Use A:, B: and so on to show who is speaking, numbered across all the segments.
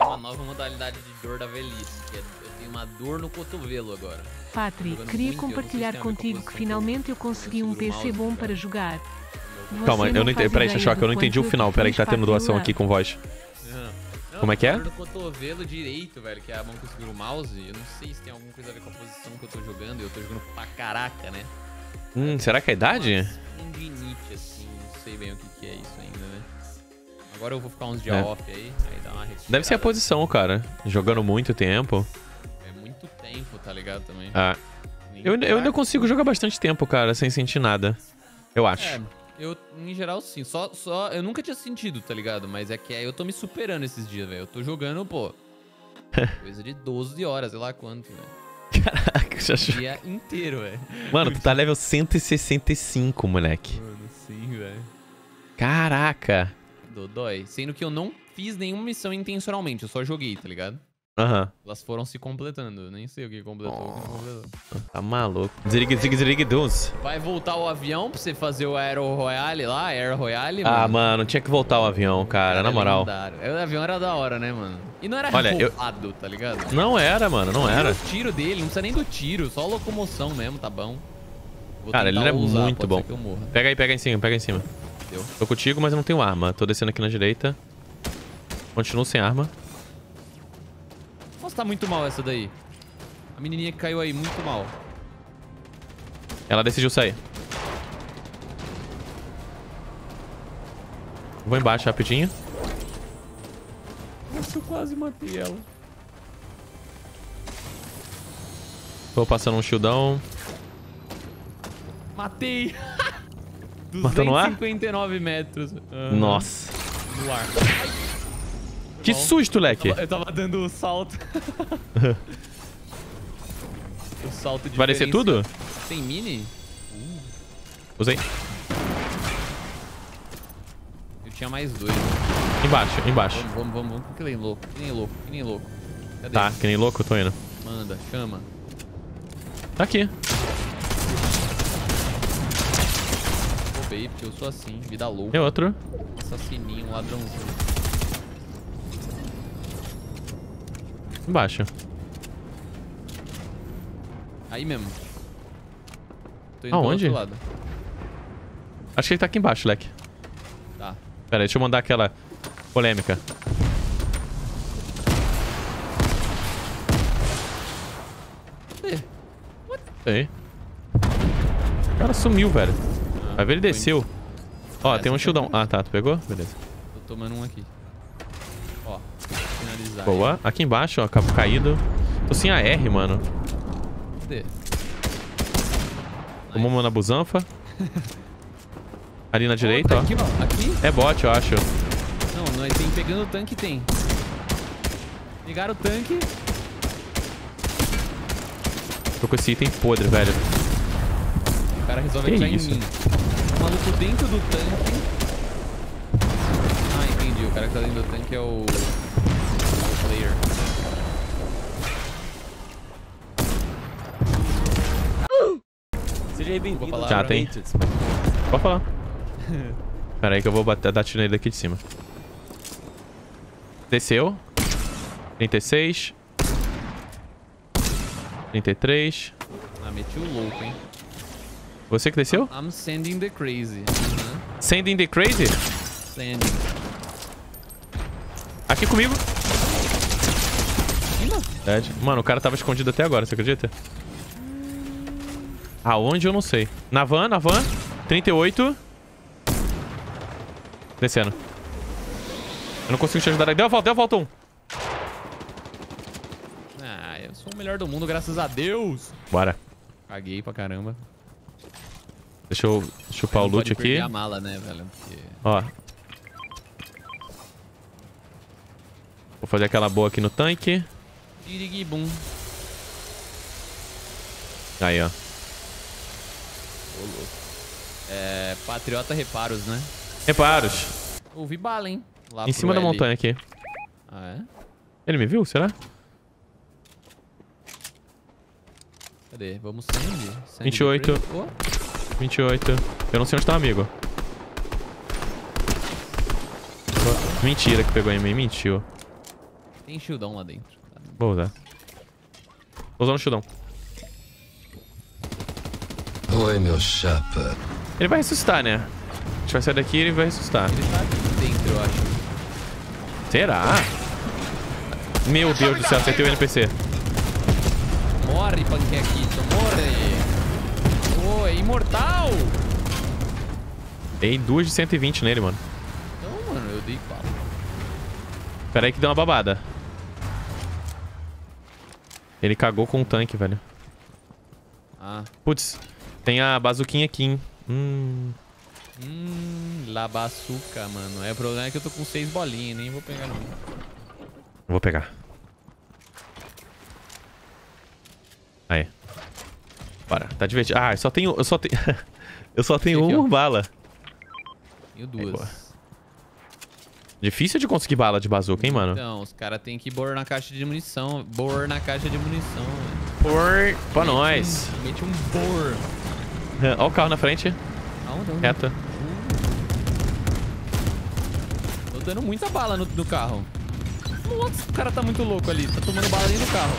A: Uma nova modalidade de dor da velhice, que é eu tenho uma dor no cotovelo agora.
B: Patrick, queria compartilhar contigo que finalmente eu consegui um PC
A: mouse,
B: bom
A: cara.
B: para jogar. Você
C: Calma, eu não entendi. Peraí, Xoxoca, eu não
B: do
C: entendi o final. Peraí, que tá tendo doação aqui com voz.
A: Não,
C: Como é que é?
A: dor no cotovelo direito, velho, que é a mão que eu seguro o mouse. Eu não sei se tem alguma coisa a ver com a posição que eu tô jogando. E eu tô jogando pra caraca, né?
C: Hum, será que é a idade?
A: Tendinite, assim, não sei bem o que, que é isso ainda, né? Agora eu vou ficar uns dias
C: É.
A: off aí, aí dá uma
C: Deve ser a posição, cara. Jogando muito tempo.
A: É muito tempo, tá ligado, também.
C: Ah, eu, eu ainda consigo jogar bastante tempo, cara, sem sentir nada. Eu acho.
A: É, eu, em geral, sim. Só, só, eu nunca tinha sentido, tá ligado? Mas é que eu tô me superando esses dias, velho. Eu tô jogando, pô, coisa de 12 horas, sei lá quanto, velho.
C: Caraca, Xoxoca.
A: Dia inteiro, velho.
C: Mano, tu tá level 165, moleque.
A: Mano, sim, velho.
C: Caraca.
A: Dodói. Sendo que eu não fiz nenhuma missão intencionalmente, eu só joguei, tá ligado?
C: Aham.
A: Elas foram se completando. Nem sei o que completou, o que não completou.
C: Tá maluco. Zirig, zig, zirig, duns.
A: Vai voltar o avião pra você fazer o Aero Royale lá? Aero Royale,
C: Ah, mano, tinha que voltar o avião, cara, na moral.
A: O avião era da hora, né, mano? E não era
C: Olha, eu-
A: tá ligado?
C: Não era, mano, não era.
A: O tiro dele, não precisa nem do tiro, só locomoção mesmo, tá bom. Vou
C: Cara, ele era
A: usar,
C: muito bom. Pega aí, pega em cima, pega em cima.
A: Deu.
C: Tô contigo, mas eu não tenho arma. Tô descendo aqui na direita. Continuo sem arma.
A: Nossa, tá muito mal essa daí. A menininha que caiu aí, muito mal.
C: Ela decidiu sair. Vou embaixo rapidinho.
A: Nossa, eu quase matei ela.
C: Tô passando um shieldão.
A: Matei!
C: Matou no ar?
A: 259 metros. Aham,
C: Nossa.
A: No ar.
C: Que
A: Bom.
C: susto, leque.
A: Eu tava dando o salto. o salto de
C: Vai tudo?
A: Tem mini?
C: Usei.
A: Eu tinha mais dois.
C: Embaixo, embaixo.
A: Vamos, vamos, vamos, vamos. Que nem louco, que nem louco, que nem louco. Cadê?
C: Tá, que nem louco, eu tô indo.
A: Manda, chama.
C: Tá aqui.
A: Porque eu sou assim, vida louca.
C: É outro.
A: Assassininho, ladrãozinho.
C: Embaixo.
A: Aí mesmo. Tô indo
C: Aonde?
A: outro lado.
C: Acho que ele tá aqui embaixo, leque.
A: Tá.
C: Pera aí, deixa eu mandar aquela polêmica. Aí. O cara sumiu, velho. Vai ver, ele desceu. Ó, tem um shieldão. Ah, tá. Tu pegou? Beleza.
A: Tô tomando um aqui. Ó, finalizar.
C: Boa. Aqui embaixo, ó. Cabo caído. Tô sem AR, mano.
A: Cadê?
C: Tomou uma na busanfa. Ali na direita,
A: Ó,
C: ó.
A: tá Aqui, ó. Aqui?
C: É bot, eu acho.
A: Não, não tem pegando o tanque, tem. Pegaram o tanque.
C: Tô com esse item podre, velho.
A: O cara resolve
C: Que
A: atirar
C: isso?
A: em mim. O maluco dentro do tanque. Ah, entendi. O cara que tá dentro do tanque é o. o player.
D: Seja bem-vindo.
A: Vou falar
C: Já tem. Pode falar. Pera aí que eu vou bater, dar tiro nele daqui de cima. Desceu. 36. 33.
A: Ah, meti o louco, hein?
C: Você que desceu?
A: I'm sending the crazy. Uhum.
C: Sending the crazy?
A: Sending.
C: Aqui comigo. Verdade. Mano, o cara tava escondido até agora, você acredita? Aonde eu não sei. Na van, na van. 38. Descendo. Eu não consigo te ajudar. Deu a volta, deu a volta um.
A: Ah, eu sou o melhor do mundo, graças a Deus.
C: Bora.
A: Caguei pra caramba.
C: Deixa eu chupar o loot aqui.
A: a mala, né, velho? Porque...
C: Ó. Vou fazer aquela boa aqui no tanque.
A: Dirigibum.
C: Aí, ó.
A: Ô, louco. É. Patriota Reparos, né?
C: Reparos.
A: Ouvi bala, hein? Lá
C: Em cima da
A: L.
C: montanha aqui.
A: Ah, é?
C: Ele me viu? Será?
A: Cadê? Vamos sangue. sangue
C: 28.
A: de preto. Oh,
C: 28. Eu não sei onde tá o amigo. Mentira que pegou em mim. Mentiu.
A: Tem shieldão lá dentro.
C: Vou usar. Vou usar um shieldão.
B: Oi, meu chapa.
C: Ele vai ressuscitar, né? A gente vai sair daqui e ele vai ressuscitar.
A: Ele tá aqui dentro, eu acho.
C: Será? Meu Deus do céu, acertei o NPC.
A: Morre, panquequito, morre. Imortal.
C: Dei duas de 120 nele, mano.
A: Não, mano, eu dei bala.
C: Pera aí que deu uma babada. Ele cagou com um tanque, velho.
A: Ah.
C: Putz, tem a bazuquinha aqui, hein? Hum.
A: Hum, labaçuca, mano. É, o problema é que eu tô com seis bolinhas, nem vou pegar não.
C: Vou pegar. Aí. Bora, tá divertido. Ah, eu só tenho. Eu só tenho. eu só tenho
A: Aqui,
C: uma
A: ó.
C: bala.
A: Tenho duas.
C: Difícil de conseguir bala de bazuca, hein, mano?
A: Então, os caras têm que bor na caixa de munição. Bor na caixa de munição, velho.
C: Por. Pra nós.
A: Um, mete um bor.
C: Ó o carro na frente.
A: Aonde? Aonde?
C: Reta.
A: Tô dando muita bala no, no carro. Nossa, o cara tá muito louco ali. Tá tomando bala ali no carro.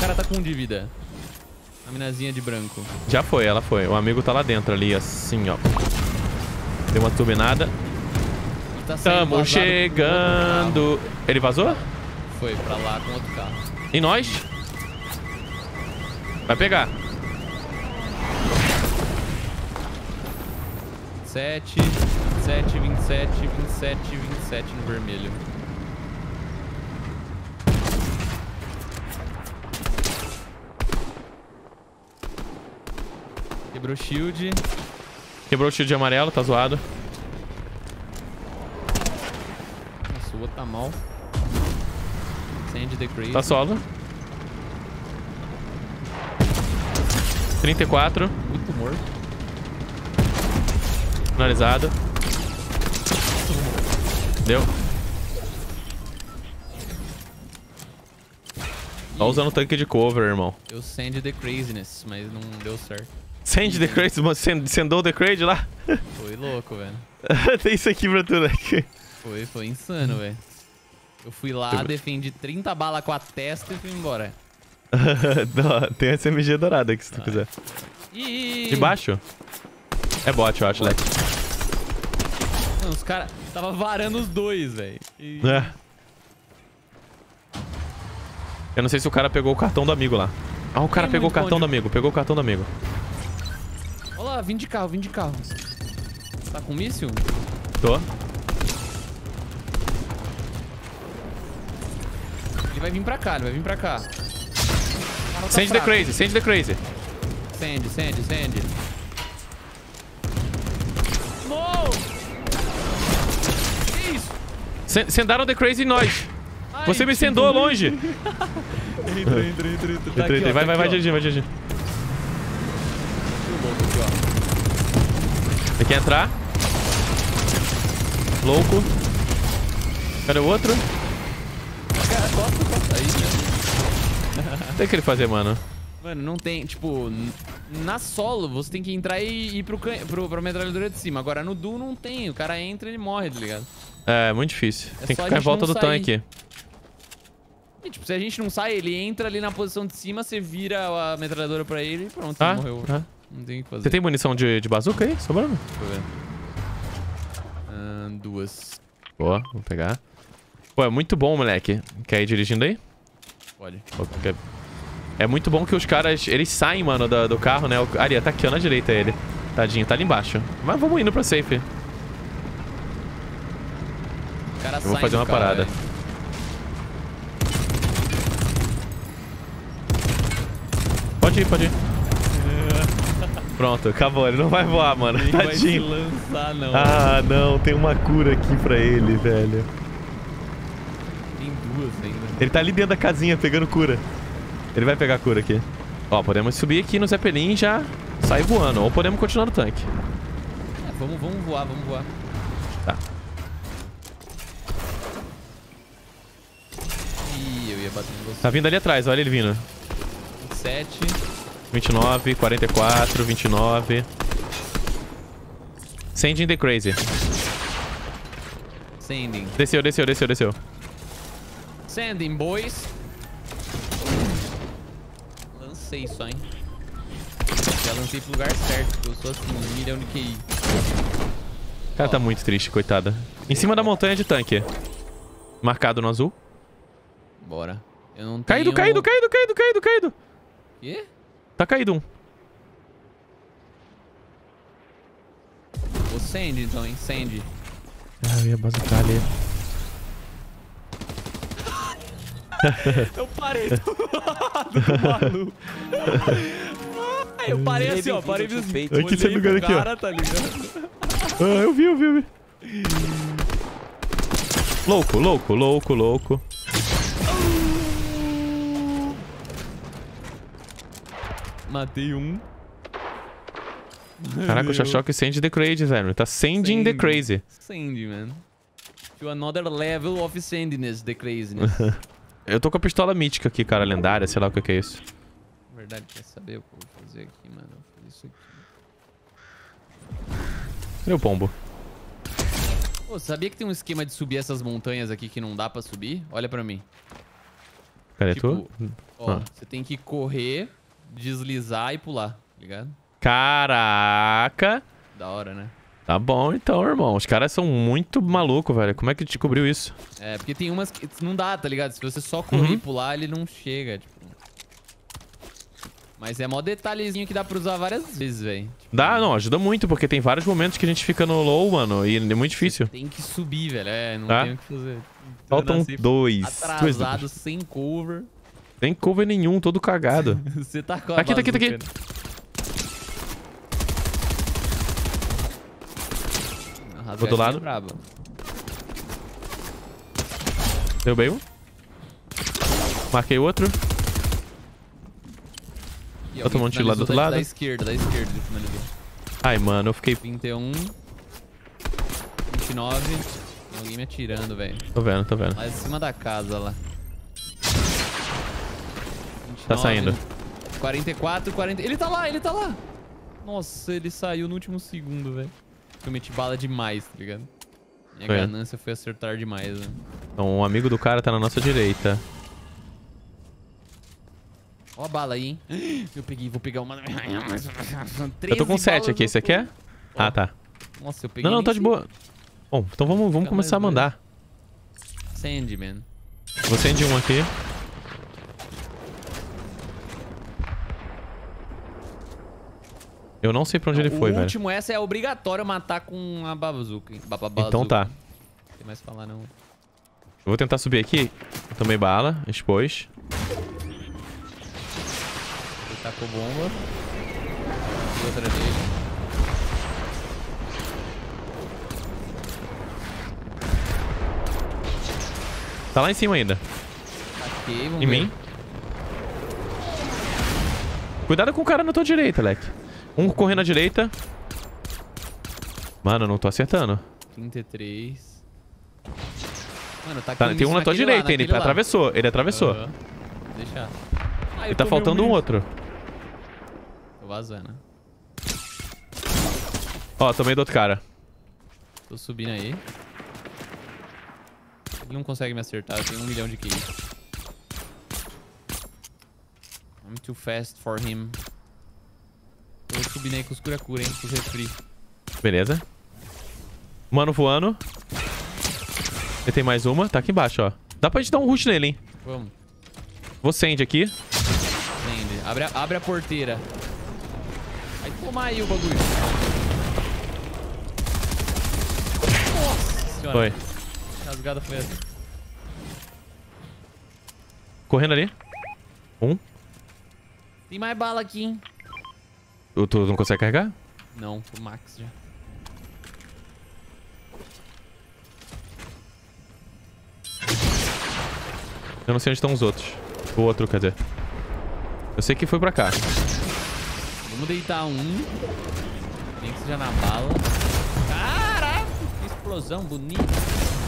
A: Cara tá com um de vida. A minazinha de branco.
C: Já foi, ela foi. O amigo tá lá dentro ali, assim, ó. Deu uma turbinada.
A: E tá
C: Tamo
A: vazado
C: chegando. Ele vazou?
A: Foi pra lá com outro carro.
C: E nós? Vai pegar.
A: 7, 27, 27, 27, 27 no vermelho. Quebrou o shield.
C: Quebrou o shield de amarelo, tá zoado.
A: Nossa, o outro tá mal. Sand the Crazy.
C: Tá solo. 34.
A: Muito morto.
C: Finalizado. Deu. Só usando o tanque de cover, irmão.
A: Eu send the craziness, mas não deu certo.
C: Send the crate. Send- Sendou the crate lá?
A: Foi louco, velho.
C: Tem isso aqui pra tu, né?
A: Foi, foi insano, velho. Eu fui lá, defendi 30 balas com a testa e fui embora.
C: Não, Tem SMG dourada aqui, se tu
A: Ah.
C: quiser.
A: Ih!
C: De baixo? É bot, eu acho, Leque.
A: Mano, os caras tava varando os dois, velho. E-
C: É. Eu não sei se o cara pegou o cartão do amigo lá. Ah, o cara
A: É
C: pegou o cartão do amigo. Pegou o cartão do amigo.
A: Lá, vim de carro, vim de carro. Tá com míssil?
C: Tô.
A: Ele vai vir pra cá, ele vai vir pra cá. Tá
C: Send the
A: fraco.
C: crazy, send the crazy.
A: Send, send, send. No! Que isso?
C: Sen- Sendaram the crazy em nós.
A: Ai,
C: Você me
A: que
C: sendou longe.
A: Entra, entra, entra, entra. Tá
C: Entrei,
A: aqui,
C: entrei.
A: ó,
C: Vai,
A: tá
C: vai, vai,
A: aqui.
C: Didi, vai, Didi.
A: Muito louco aqui,
C: Você quer entrar? Louco. Cadê o outro?
A: Cara, costa, costa. Aí, né?
C: O que que ele fazer, mano?
A: Mano, não tem, tipo, na solo você tem que entrar e ir pro, can... pro, pra metralhadora de cima. Agora no duo não tem, o cara entra e ele morre, tá ligado?
C: É, muito difícil.
A: É
C: Tem que ficar em volta do
A: sair.
C: tanque.
A: E tipo, se a gente não sai, ele entra ali na posição de cima, você vira a metralhadora pra ele e pronto,
C: Tá?
A: ele morreu.
C: tá.
A: Não tem o que fazer.
C: Você tem munição de, de bazuca aí? Sobrando?
A: Deixa eu ver. Ahn, duas.
C: Boa, vou pegar. Pô, é muito bom, moleque. Quer ir dirigindo aí?
A: Pode.
C: É muito bom que os caras, eles saem, mano, da- do, carro, né? O... Ali, tá aqui, ó, na direita ele. Tadinho, tá ali embaixo. Mas vamos indo pra safe.
A: O cara
C: Eu vou fazer
A: do
C: uma
A: carro,
C: parada.
A: velho.
C: Pode ir, pode ir. Pronto, acabou. Ele não vai voar, mano.
A: Ele vai se
C: Tadinho.
A: lançar, não.
C: Ah, não. Tem uma cura aqui pra ele, velho.
A: Tem duas ainda.
C: Ele tá ali dentro da casinha pegando cura. Ele vai pegar cura aqui. Ó, podemos subir aqui no Zeppelin e já sair voando. Ou podemos continuar no tanque.
A: É, vamos, vamos voar, vamos voar.
C: Tá.
A: Ih, eu ia bater em você.
C: Tá vindo ali atrás, olha ele vindo.
A: 27.
C: 29, 44, 29. Sending the crazy.
A: Sending.
C: Desceu, desceu, desceu, desceu.
A: Sending, boys. Lancei só, hein? Já lancei pro lugar certo, porque eu sou assim, um milhão de QI.
C: O cara tá muito triste, coitada. Em cima da montanha de tanque. Marcado no azul.
A: Bora. Eu não
C: Caído,
A: tenho...
C: caído, caído, caído, caído, caído.
A: Quê?
C: Tá caído um.
A: O Sandy, então, hein? Sandy.
C: Ah, eu ia bazucar ali.
A: Eu parei do lado do maluco. eu parei assim, ó. Parei assim.
C: Aqui, você
A: pro
C: aqui, ó.
A: cara, tá ligado?
C: Ah, eu vi, eu vi, eu vi. Louco, louco, louco, louco.
A: Matei um.
C: Caraca, o Shashock send the crazy, velho. Tá sending the
A: Sandy.
C: crazy.
A: Sandy, man. To another level of sandiness, the craziness.
C: Eu tô com a pistola mítica aqui, cara, lendária, sei lá o que que é isso.
A: Na verdade, quer saber o que eu vou fazer aqui, mano? Eu vou fazer isso aqui.
C: Cadê o pombo?
A: Pô, sabia que tem um esquema de subir essas montanhas aqui que não dá pra subir? Olha pra mim.
C: Cadê
A: Tipo,
C: tu?
A: Ó,
C: Ah.
A: você tem que correr, deslizar e pular, tá ligado?
C: Caraca!
A: Da hora, né?
C: Tá bom então, irmão. Os caras são muito malucos, velho. Como é que descobriu isso?
A: É, porque tem umas que não dá, tá ligado? Se você só correr
C: Uhum.
A: e pular, ele não chega, tipo. Mas é mó detalhezinho que dá pra usar várias vezes, velho. Tipo,
C: Dá, não, ajuda muito, porque tem vários momentos que a gente fica no low, mano, e é muito difícil.
A: Tem que subir, velho. É, não
C: Tá.
A: tem o que fazer.
C: Faltam dois. dois.
A: Atrasado, sem cover.
C: Tem cover nenhum, todo cagado.
A: Você tá com a
C: Tá aqui, tá aqui, tá aqui.
A: A
C: Vou do lado.
A: é.
C: Derrubei um. Marquei outro.
A: E
C: Eu tomo um tiro lá do outro lado.
A: Da esquerda, da esquerda ele finalizou.
C: Ai, mano, eu fiquei...
A: 21. 29. Tem alguém me atirando, velho.
C: Tô vendo, tô vendo.
A: Lá em cima da casa, lá.
C: Tá
A: 29,
C: saindo.
A: 44, 40. Ele tá lá, ele tá lá. Nossa, ele saiu no último segundo, velho. Eu meti bala demais, tá ligado? Minha
C: Foi.
A: ganância foi acertar demais, né?
C: Então, um amigo do cara tá na nossa direita.
A: Ó a bala aí, hein? Eu peguei, vou pegar uma.
C: Eu tô com 7 aqui, você quer? Ah, tá.
A: Nossa, eu peguei.
C: Não, não, tá de boa. Bom, então vamos, vamos
A: Fica
C: começar a mandar.
A: Sandman.
C: Vou acender um aqui. Eu não sei pra onde ele
A: o
C: foi, velho.
A: último, essa é obrigatório matar com a bazuca. Ba- ba-
C: Então tá.
A: Não tem mais falar, não.
C: Eu vou tentar subir aqui. Tomei bala, expôs.
A: Ele tacou bomba. E outra dele.
C: Tá lá em cima ainda.
A: Vamos
C: Em
A: ver.
C: mim. Cuidado com o cara na tua direita, Leque. Um correndo à direita. Mano, eu não tô acertando.
A: 33. Mano, tá,
C: Tá, tem um na tua direita,
A: lá,
C: ele
A: lá.
C: atravessou. Ele atravessou.
A: Aham. Deixa. Ah,
C: E tá faltando um outro.
A: Tô vazando.
C: Ó, tomei do outro cara.
A: Tô subindo aí. Ele não consegue me acertar, eu tenho um milhão de kills. I'm too fast for him. Tô subindo aí com os cura-cura, hein, com os refri.
C: Beleza. Mano voando. E tem mais uma. Tá aqui embaixo, ó. Dá pra gente dar um rush nele, hein?
A: Vamos,
C: Vou send aqui.
A: acende. Abre a, abre a porteira. Vai tomar aí o bagulho. Nossa senhora.
C: Foi.
A: A rasgada foi essa.
C: Correndo ali. Um.
A: Tem mais bala aqui, hein?
C: Tu, tu não consegue carregar?
A: Não, o Max já.
C: Eu não sei onde estão os outros. O outro, quer dizer. Eu sei que foi pra cá.
A: Vamos deitar um. Nem que seja na bala. Caraca, que explosão bonita.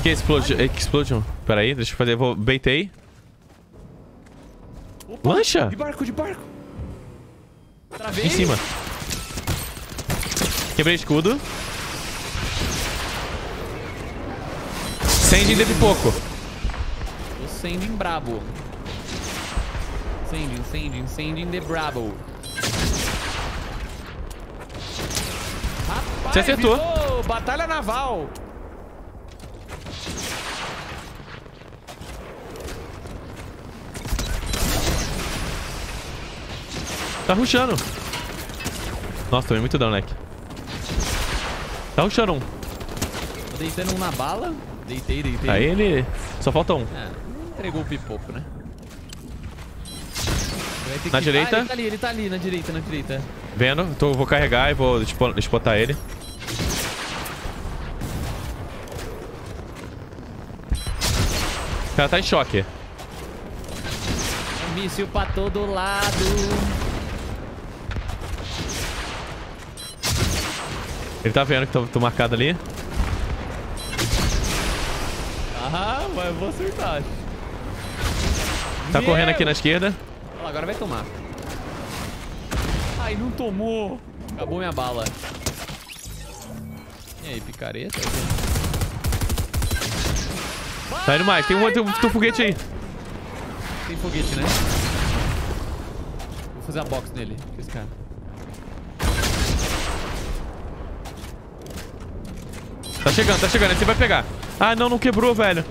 C: Que explosion? Explosion. Pera aí, deixa eu fazer. Vou beitei.
A: Opa,
C: Lancha?
A: De barco, de barco. Travei.
C: Em cima. Quebrei escudo. Sending teve pouco.
A: Tô sending brabo. Sending, sending, sending the brabo. Rapaz,
C: Você acertou.
A: virou batalha naval.
C: Tá rushando. Nossa, tomei muito dano, Leque. Tá rushando um.
A: Tô deitando um na bala. Deitei, deitei.
C: Aí ele... Só falta um.
A: É, entregou o pipoco, né?
C: Na
A: que-
C: direita?
A: Ah, ele tá ali, ele tá ali, na direita, na direita.
C: Vendo. Então, vou carregar e vou espo- espotar ele. O cara tá em choque.
A: Míssil pra todo lado.
C: Ele tá vendo que tô, tô marcado ali.
A: Ah, mas eu vou acertar.
C: Tá correndo aqui na esquerda.
A: Agora vai tomar. Ai, não tomou. Acabou minha bala. E aí, picareta?
C: Tá indo mais. Tem um outro um foguete aí.
A: Tem foguete, né? Vou fazer a box nele, esse cara.
C: Tá chegando, tá chegando. Aí você vai pegar. Ah, não, não quebrou, velho.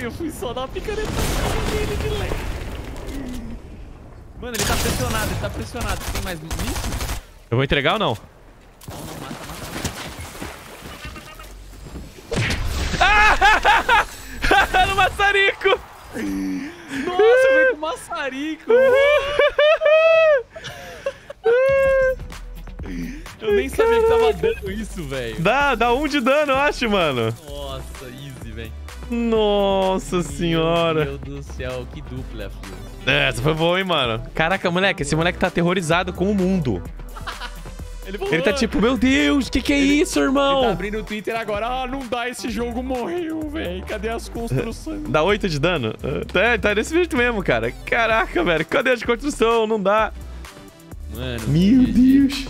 A: Eu fui só dar uma picareta nele de leve. Mano, ele tá pressionado, ele tá pressionado. Tem mais isso?
C: Eu vou entregar ou não?
A: Não, não, mata, mata.
C: no maçarico!
A: Nossa, veio com maçarico. Eu nem sabia que tava dando isso, velho.
C: Dá, dá um de dano, eu acho, mano.
A: Nossa, easy, velho.
C: Nossa senhora.
A: Meu Deus do céu, que dupla, filho.
C: Essa foi boa, hein, mano. Caraca, moleque, esse moleque tá aterrorizado com o mundo.
A: Ele,
C: Ele tá
A: "Ah,
C: tipo, meu Deus, que que é isso,
A: Ele tá
C: irmão?
A: abrindo o Twitter agora. Ah, não dá, esse jogo morreu, velho. Cadê as construções?
C: Dá 8 de dano? É, tá nesse vídeo mesmo, cara. Caraca, velho. Cadê as construção? Não dá.
A: Mano,
C: Meu. Deus.